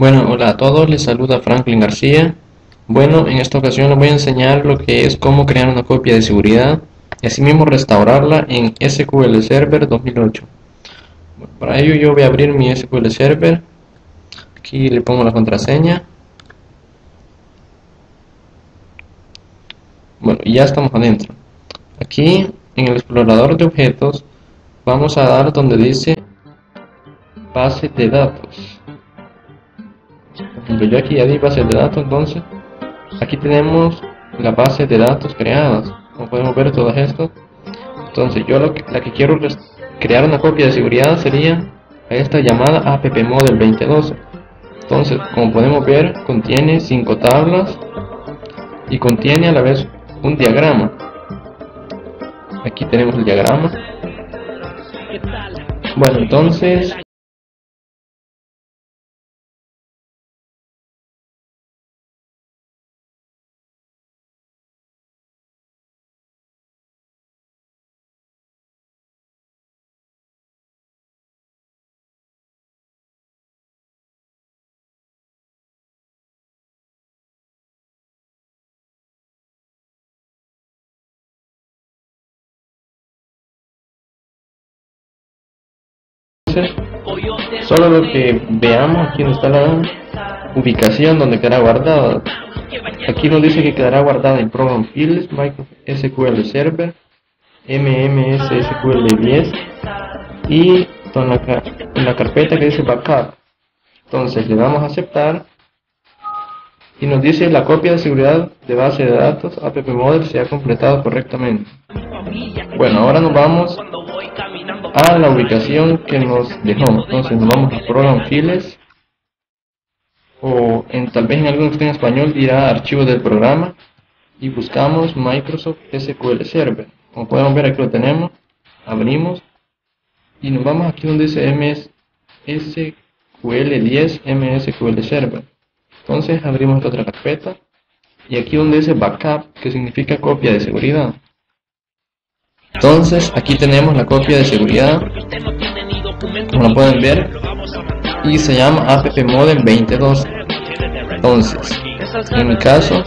Bueno, hola a todos, les saluda Franklin García. Bueno, en esta ocasión les voy a enseñar lo que es cómo crear una copia de seguridad y asimismo restaurarla en SQL Server 2008. Bueno, para ello yo voy a abrir mi SQL Server, aquí le pongo la contraseña. Bueno, ya estamos adentro. Aquí en el explorador de objetos vamos a dar donde dice base de datos. Ejemplo, yo aquí ya di base de datos, entonces aquí tenemos la base de datos creadas. Como podemos ver todas estas. Entonces yo lo que, la que quiero crear una copia de seguridad sería esta llamada app model 2012. Entonces, como podemos ver, contiene cinco tablas y contiene a la vez un diagrama. Aquí tenemos el diagrama. Bueno, entonces solo lo que veamos aquí donde está la ubicación donde quedará guardado. Aquí nos dice que quedará guardada en program fields MySQL server mms sql 10 y en la, en la carpeta que dice backup. Entonces le damos a aceptar y nos dice la copia de seguridad de base de datos app model se ha completado correctamente. Bueno ahora nos vamos a la ubicación que nos dejó. Entonces nos vamos a Program Files o en, tal vez en algún en español dirá archivo del programa y buscamos Microsoft SQL Server. Como podemos ver aquí lo tenemos, abrimos y nos vamos aquí donde dice MS SQL10 MSQL Server. Entonces abrimos esta otra carpeta y aquí donde dice backup que significa copia de seguridad. Entonces aquí tenemos la copia de seguridad, como lo pueden ver, y se llama app modem 2012. Entonces, en mi caso,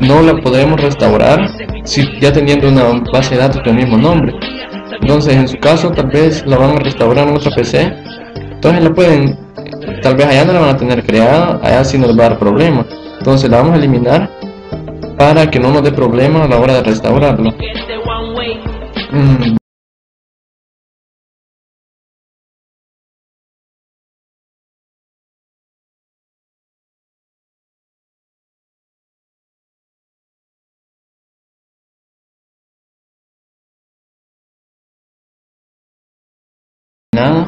no la podremos restaurar si ya teniendo una base de datos con mismo nombre. Entonces, en su caso, tal vez la van a restaurar en otra PC. Entonces, la pueden, tal vez allá no la van a tener creada, allá sí nos va a dar problema. Entonces, la vamos a eliminar para que no nos dé problema a la hora de restaurarlo. Mm, nada.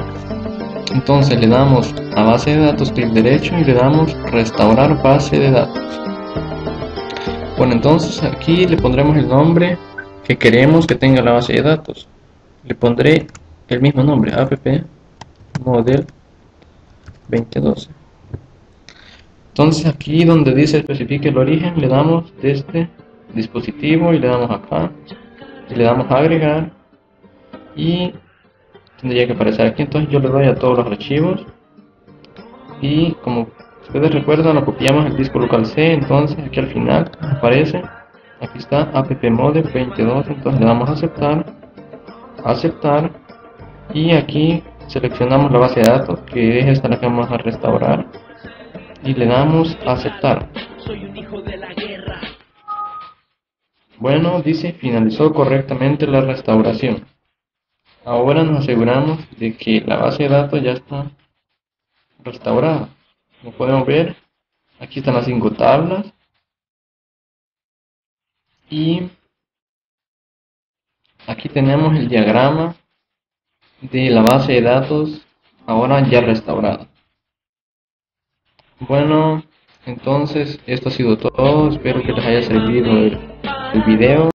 Entonces le damos a base de datos clic derecho y le damos restaurar base de datos. Bueno entonces aquí le pondremos el nombre que queremos que tenga la base de datos. Le pondré el mismo nombre app model 2012 entonces aquí donde dice especifique el origen le damos de este dispositivo y le damos acá. Y le damos agregar y tendría que aparecer aquí. Entonces yo le doy a todos los archivos. Y como ustedes recuerdan lo copiamos el disco local C entonces aquí al final aparece. Aquí está appmode 22 entonces le damos a aceptar aceptar. Y aquí seleccionamos la base de datos que es esta la que vamos a restaurar. Y le damos a aceptar. Bueno dice finalizó correctamente la restauración Ahora nos aseguramos de que la base de datos ya está restaurada. Como podemos ver, aquí están las cinco tablas. Y aquí tenemos el diagrama de la base de datos ahora ya restaurada. Bueno, entonces esto ha sido todo. Espero que les haya servido el, el video.